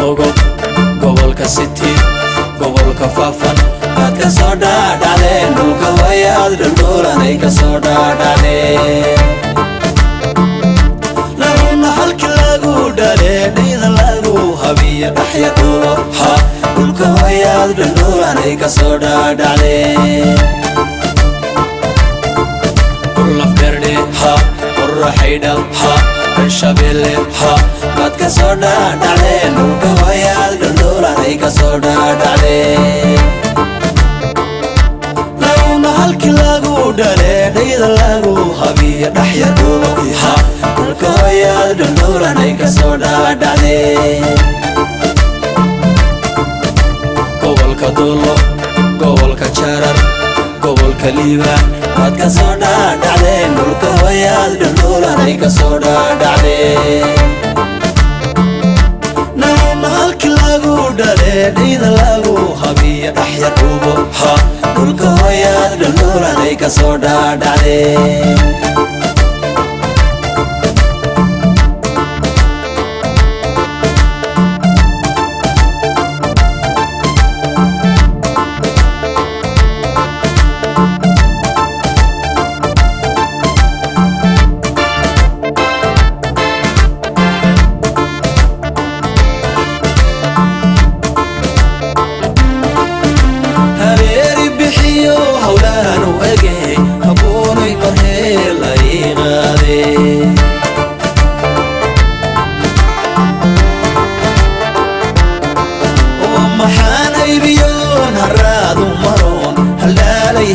mogob gobolka city gobolka faafan aad ka soo dhaadhaleen dhulka waya aad dhaldhoolanay ka soo dhaadhaleen laguna halka lagu dhale dhida lagu habiya dhaxya dhulo ha dhulka waya aad dhaldhoolanay ka soo dhaadhaleen kullaf derne ha qurraxaydhal ha shabeelle ha baad ka soo dhaadhaleen laqiixa dhulka hooya dhondhowranay ka soo dhaadhacday gobolka duulo gobolka jarar gobolka hooyaad dhondhowranay ka ka soo dhaadhacdee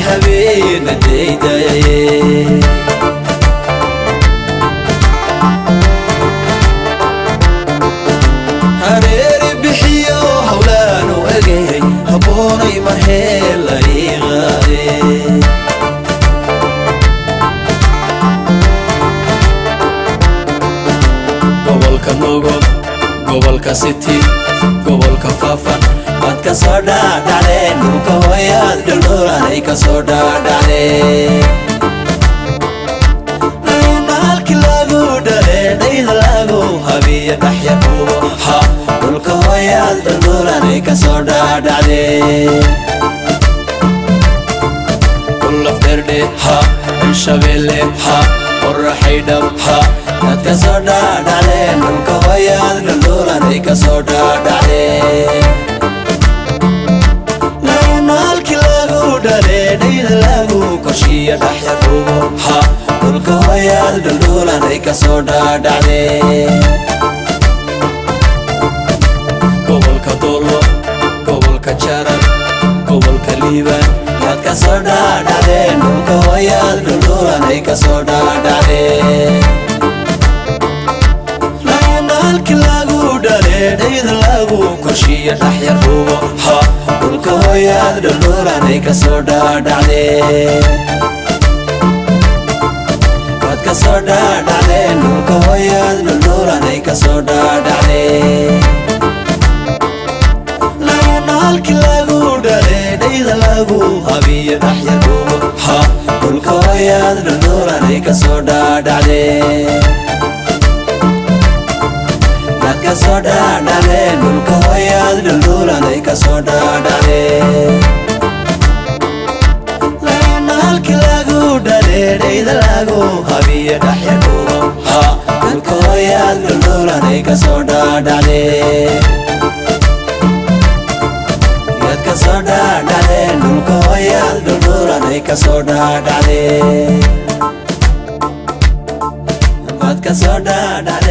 حبينا ديداي هريري بحيو هولانو اجي هبوني مرحيل ايغاري gobolka nogol gobolka city gobolka faafan قد كسودا داري نوكا ويا دلور علي كسودا داري حبيب أحيا ها قلك ويا دلور علي كسودا داري كل فردي ها الشبيلي ها lagu korshiya dhaxyarugo ha dhulka hoyaal dhuldhuulanay ka soo dhaadhacdeegobolka dolo gobolka jarar gobolka liibaan waad ka soo dhaadhacdeen dhulka hoyaal dhuldhuulanay ka soo dhaadhacdee دليل إذا لغو كرشي تحيا الروح ها قلك هو يا دلور عليك سودا دعني قد كسودا دعني قلك هو يا دلور عليك سودا دعني halki lagu dhaleedhayda lagu habiyo dhaxya dhuubo ha dhulka hoyaad dhadhuuranay ka soo dhaadhacdee kasoo dhaadhale dhulka hooyaad dhulduulanay kasoo dhaadhale lagaalki lagu dhadheedhayda lagu habiya dhaxyakuba ha dhulka hooyaad dhulduulanay kasoo dhaadhale yaad kasoo dhaadhale dhulka hooyaad dhulduulanay kasoo dhaadhale baad kasoo dhaadhale